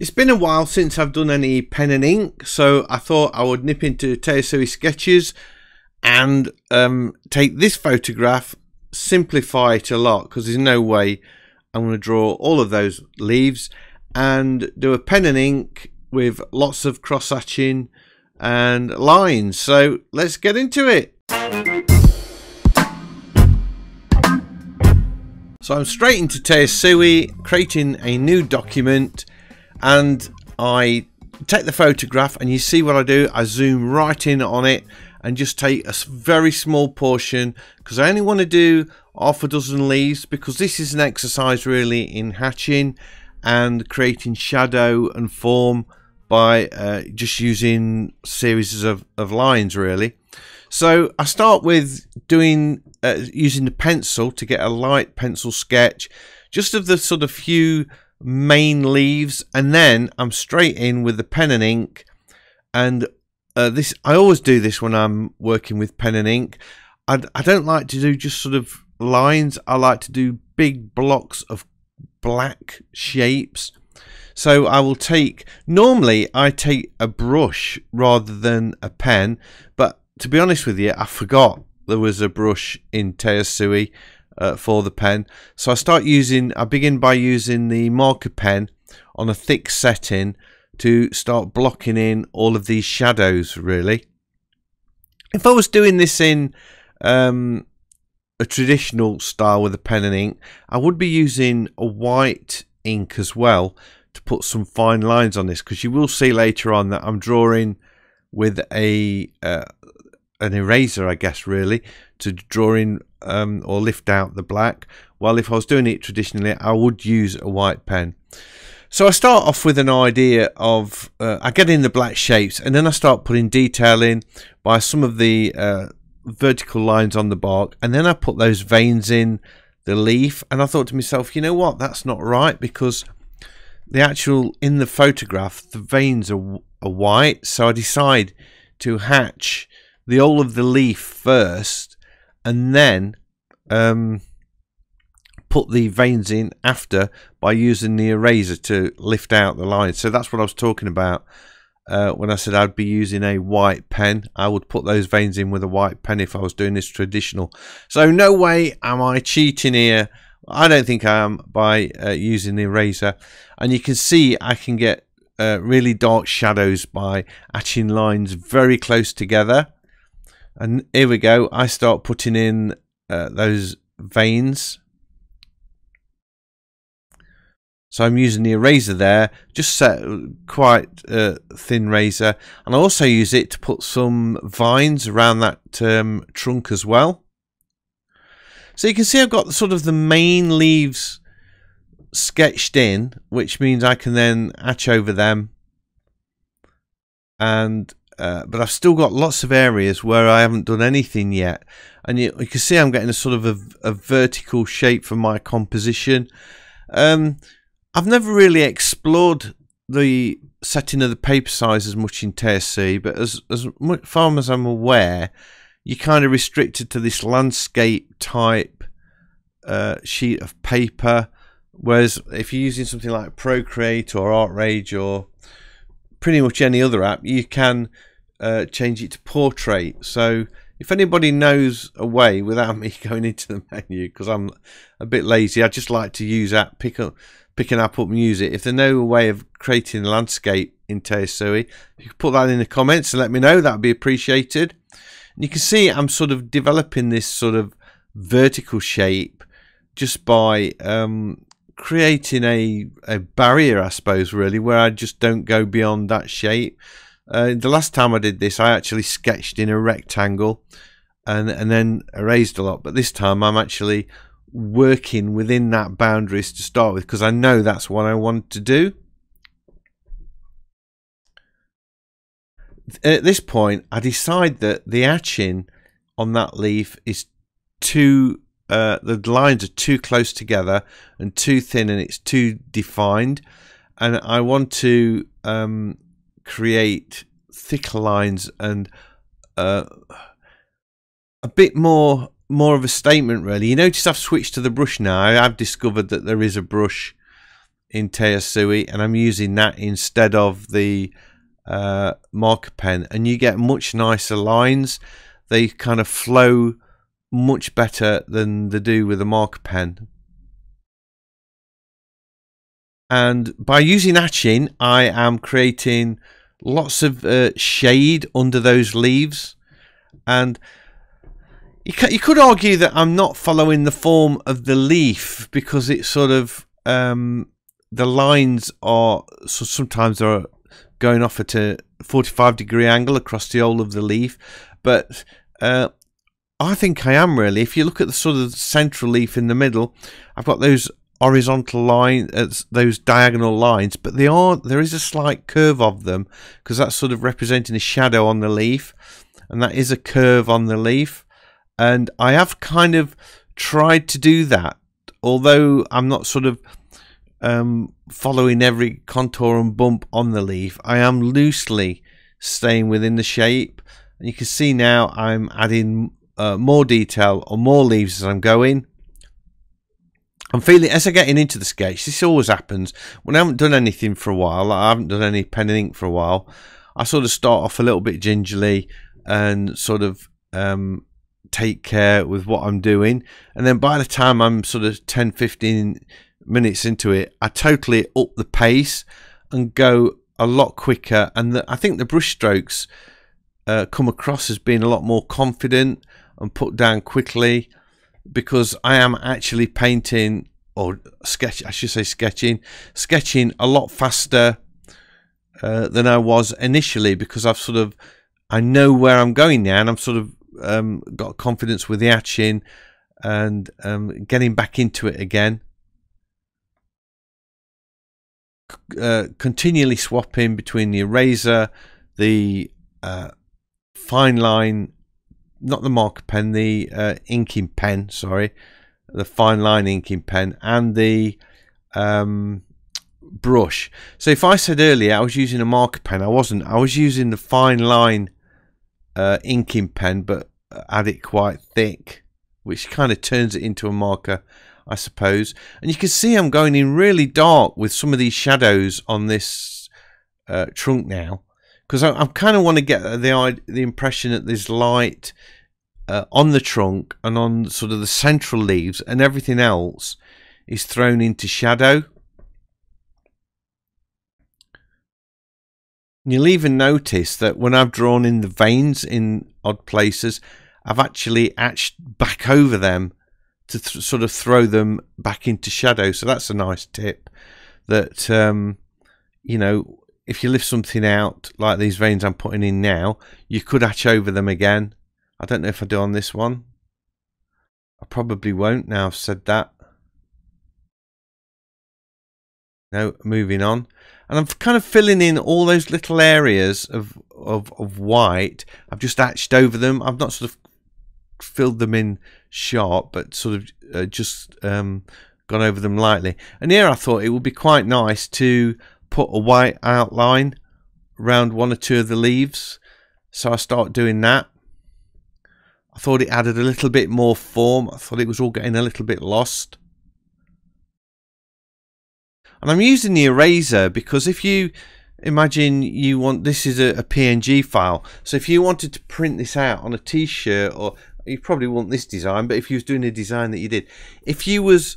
It's been a while since I've done any pen and ink, so I thought I would nip into Tayasui Sketches and um, take this photograph, simplify it a lot because there's no way I'm going to draw all of those leaves and do a pen and ink with lots of cross hatching and lines. So let's get into it. So I'm straight into Tayasui, creating a new document and I take the photograph and you see what I do? I zoom right in on it and just take a very small portion because I only want to do half a dozen leaves because this is an exercise really in hatching and creating shadow and form by uh, just using series of, of lines really. So I start with doing uh, using the pencil to get a light pencil sketch just of the sort of few main leaves and then I'm straight in with the pen and ink. And uh, this I always do this when I'm working with pen and ink. I, I don't like to do just sort of lines. I like to do big blocks of black shapes. So I will take normally I take a brush rather than a pen but to be honest with you I forgot there was a brush in Tayasui uh, for the pen. So I start using, I begin by using the marker pen on a thick setting to start blocking in all of these shadows really. If I was doing this in um, a traditional style with a pen and ink, I would be using a white ink as well to put some fine lines on this because you will see later on that I'm drawing with a uh, an eraser I guess really to draw in um, or lift out the black. While if I was doing it traditionally, I would use a white pen. So I start off with an idea of, uh, I get in the black shapes and then I start putting detail in by some of the uh, vertical lines on the bark and then I put those veins in the leaf and I thought to myself, you know what, that's not right because the actual, in the photograph, the veins are, are white. So I decide to hatch the whole of the leaf first and then um, put the veins in after by using the eraser to lift out the lines. So that's what I was talking about uh, when I said I'd be using a white pen. I would put those veins in with a white pen if I was doing this traditional. So no way am I cheating here. I don't think I am by uh, using the eraser. And you can see I can get uh, really dark shadows by etching lines very close together and here we go. I start putting in uh, those veins. So I'm using the eraser there just set quite uh, thin razor. And I also use it to put some vines around that um, trunk as well. So you can see I've got sort of the main leaves sketched in which means I can then hatch over them. And uh, but I've still got lots of areas where I haven't done anything yet. And you, you can see I'm getting a sort of a, a vertical shape for my composition. Um, I've never really explored the setting of the paper size as much in Tayasui, but as, as far as I'm aware, you're kind of restricted to this landscape type uh, sheet of paper. Whereas if you're using something like Procreate or ArtRage or pretty much any other app, you can uh, change it to portrait. So if anybody knows a way without me going into the menu, because I'm a bit lazy, I just like to use app, pick up, pick an app up and use it. If there's no way of creating a landscape in Tayasui, you can put that in the comments and let me know. That'd be appreciated. And you can see I'm sort of developing this sort of vertical shape just by um, creating a, a barrier, I suppose, really, where I just don't go beyond that shape. Uh, the last time I did this, I actually sketched in a rectangle and, and then erased a lot. But this time I'm actually working within that boundaries to start with because I know that's what I want to do. At this point, I decide that the etching on that leaf is too, uh, the lines are too close together and too thin and it's too defined. And I want to um, create thicker lines and uh, a bit more more of a statement really. You notice I've switched to the brush now. I've discovered that there is a brush in Tayasui and I'm using that instead of the uh, marker pen and you get much nicer lines they kind of flow much better than they do with a marker pen. And by using hatching I am creating lots of uh, shade under those leaves. And you, you could argue that I'm not following the form of the leaf because it's sort of um, the lines are so sometimes are going off at a 45 degree angle across the whole of the leaf. But uh, I think I am really. If you look at the sort of central leaf in the middle I've got those horizontal line uh, those diagonal lines but they are there is a slight curve of them because that's sort of representing a shadow on the leaf and that is a curve on the leaf. And I have kind of tried to do that although I'm not sort of um, following every contour and bump on the leaf. I am loosely staying within the shape. And you can see now I'm adding uh, more detail or more leaves as I'm going I'm feeling as I'm getting into the sketch. This always happens when I haven't done anything for a while. I haven't done any pen and ink for a while. I sort of start off a little bit gingerly and sort of um, take care with what I'm doing, and then by the time I'm sort of 10, 15 minutes into it, I totally up the pace and go a lot quicker. And the, I think the brush strokes uh, come across as being a lot more confident and put down quickly because I am actually painting or sketch I should say sketching sketching a lot faster uh, than I was initially because I've sort of I know where I'm going now and I'm sort of um, got confidence with the action and um, getting back into it again. Uh, continually swapping between the eraser the uh, fine line not the marker pen, the uh, inking pen, sorry, the fine line inking pen, and the um, brush. So if I said earlier I was using a marker pen, I wasn't. I was using the fine line uh, inking pen, but had it quite thick, which kind of turns it into a marker, I suppose. And you can see I'm going in really dark with some of these shadows on this uh, trunk now because I, I kind of want to get the the impression that there's light uh, on the trunk and on sort of the central leaves, and everything else is thrown into shadow. You'll even notice that when I've drawn in the veins in odd places, I've actually etched back over them to th sort of throw them back into shadow. So that's a nice tip that, um, you know, if you lift something out like these veins I'm putting in now, you could hatch over them again. I don't know if I do on this one. I probably won't now I've said that. No, moving on. And I'm kind of filling in all those little areas of, of, of white. I've just hatched over them. I've not sort of filled them in sharp, but sort of uh, just um, gone over them lightly. And here I thought it would be quite nice to put a white outline around one or two of the leaves. So I start doing that. I thought it added a little bit more form. I thought it was all getting a little bit lost. And I'm using the eraser because if you imagine you want this is a, a PNG file. So if you wanted to print this out on a t-shirt or you probably want this design, but if you was doing a design that you did, if you was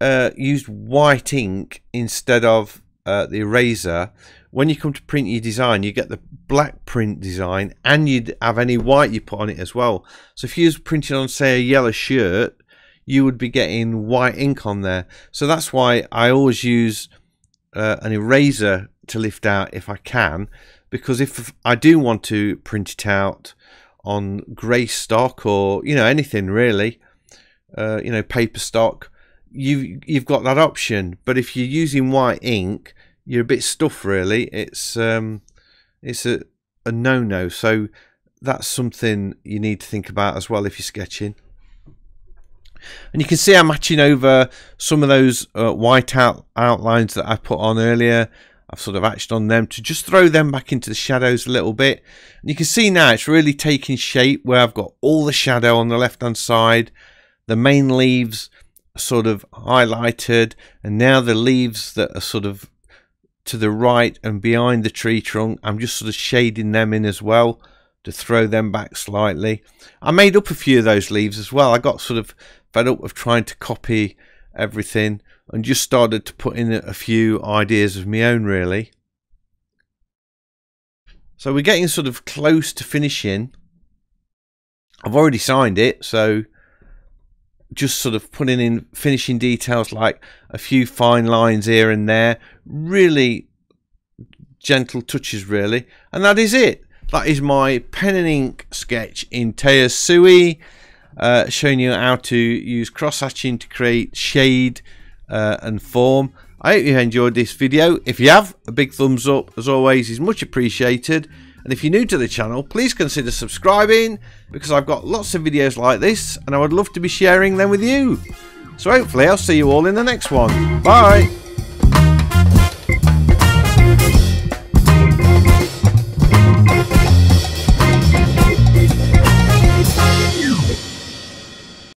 uh, used white ink instead of uh, the eraser, when you come to print your design, you get the black print design and you'd have any white you put on it as well. So if you was printing on, say, a yellow shirt, you would be getting white ink on there. So that's why I always use uh, an eraser to lift out if I can, because if I do want to print it out on grey stock or, you know, anything really, uh, you know, paper stock, you you've got that option. But if you're using white ink, you're a bit stuffed really. It's um, it's a, a no-no. So that's something you need to think about as well if you're sketching. And you can see I'm matching over some of those uh, white out outlines that I put on earlier. I've sort of etched on them to just throw them back into the shadows a little bit. And you can see now it's really taking shape where I've got all the shadow on the left hand side. The main leaves sort of highlighted and now the leaves that are sort of to the right and behind the tree trunk. I'm just sort of shading them in as well to throw them back slightly. I made up a few of those leaves as well. I got sort of fed up of trying to copy everything and just started to put in a few ideas of my own really. So we're getting sort of close to finishing. I've already signed it so just sort of putting in finishing details like a few fine lines here and there. Really gentle touches really. And that is it. That is my pen and ink sketch in Tayasui uh, showing you how to use cross hatching to create shade uh, and form. I hope you enjoyed this video. If you have a big thumbs up as always is much appreciated and if you're new to the channel, please consider subscribing because I've got lots of videos like this and I would love to be sharing them with you. So hopefully I'll see you all in the next one. Bye!